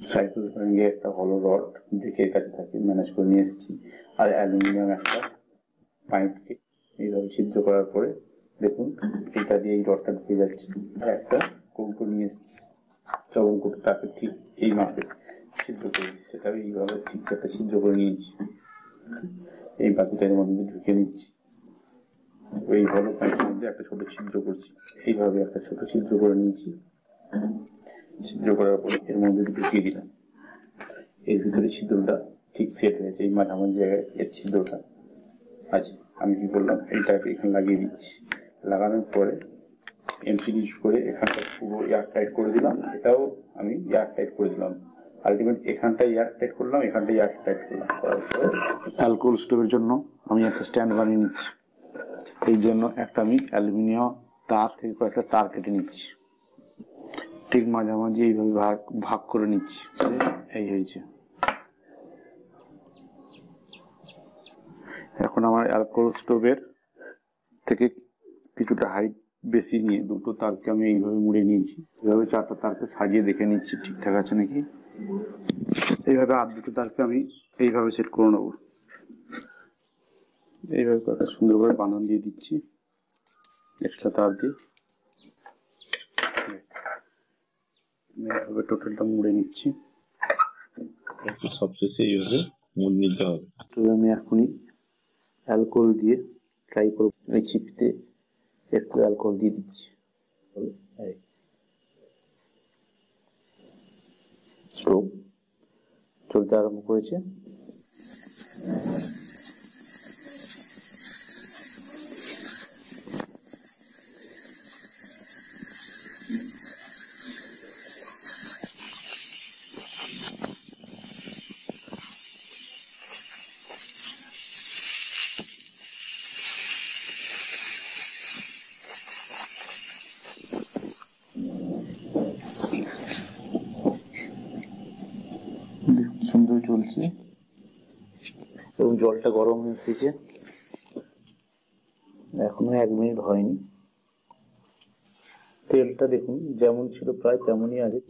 Cycle সঙ্গে একটা হলো রড দেখে কাছে থাকে ম্যানেজ করে নিয়ে এসেছি। আর অ্যালুমিনিয়াম একটা পাইপকে এইভাবে ছিদ্র করার পরে দেখুন, এটা দিয়ে এই রডটা ঢুকে যাচ্ছে। আর একটা কৌটো নিয়ে এসেছি। চবন কৌটো তাকে ঠিক এই মাপে ছিদ্র করেছি সেটাও এইভাবে ঠিক একটা ছিদ্র করে নিয়েছি। এই বাতিটার মধ্যে ঢুকে নিচ্ছি। এই হলো পাইপের মধ্যে একটা ছোট ছিদ্র করছি। এইভাবে একটা ছোট ছিদ্র করে নিয়েছি। ছিদ্র করার পরে এর মধ্যে ঢুকিয়ে দিলাম? এর ভিতরে ছিদ্রটা ঠিক সেট হয়েছে, এই মাঝামাঝি জায়গায় এর ছিদ্রটা আছে। আমি কি করলাম? এইটাকে এখানে লাগিয়ে দিচ্ছি। লাগানোর পরে এমসি ইউজ করে এখানটা পুরো এয়ার টাইট করে দিলাম। এটাও আমি এয়ার টাইট করে দিলাম। আলটিমেট এখানটা এয়ার টাইট করলাম এখানটা এয়ার টাইট করলাম। করার পরে অ্যালকোহল স্টোভের জন্য আমি একটা স্ট্যান্ড বানিয়ে নিচ্ছি। এই জন্য একটা আমি অ্যালুমিনিয়াম তার থেকে কয়েকটা তার কেটে নিচ্ছি। ঠিক মাঝামাঝি এইভাবে ভাগ ভাগ করে নিচ্ছি। এই হয়েছে। এখন আমার অ্যালকোহল স্টোভের থেকে কিছুটা হাইট বেশি নিয়ে দুটো তারকে আমি এইভাবে মুড়ে নিয়েছি। এইভাবে চারটা তারকে সাজিয়ে দেখে নিচ্ছি, ঠিকঠাক আছে নাকি? এইভাবে আর দুটো তারকে আমি এইভাবে সেট করে নেব। এইভাবে কয়েকটা সুন্দর করে বাঁধন দিয়ে দিচ্ছি। এক্সট্রা তার দিয়ে। এইভাবে টোটালটা মুড়ে নিচ্ছি। একটু সবশেষে এইভাবে মুড় নিতে হবে। তো আমি এখনই অ্যালকোহল দিয়ে ট্রাই করব। এই চিপিতে একটু অ্যালকোহল দিয়ে দিচ্ছি। স্টোভ চলতে আরম্ভ করেছে দেখুন চলছে। এবং জলটা গরম হয়ে উঠেছে এখনও এক মিনিট হয়নি। তেলটা দেখুন, যেমন ছিল প্রায় তেমনই আছে।